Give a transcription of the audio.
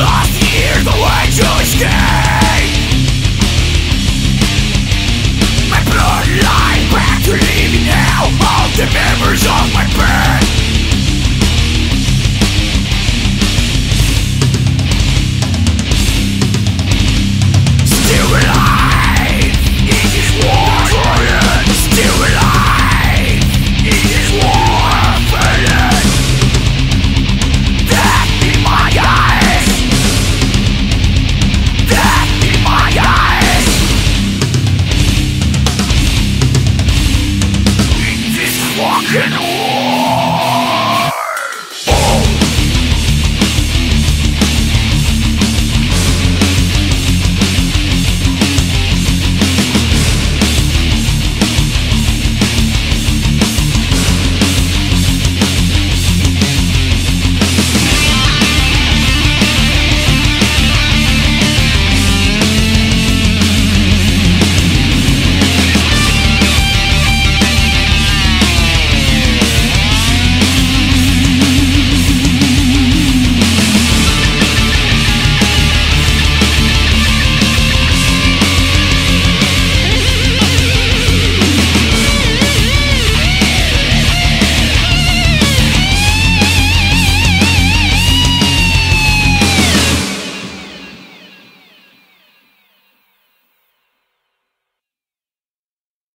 lost years away to escape. Fucking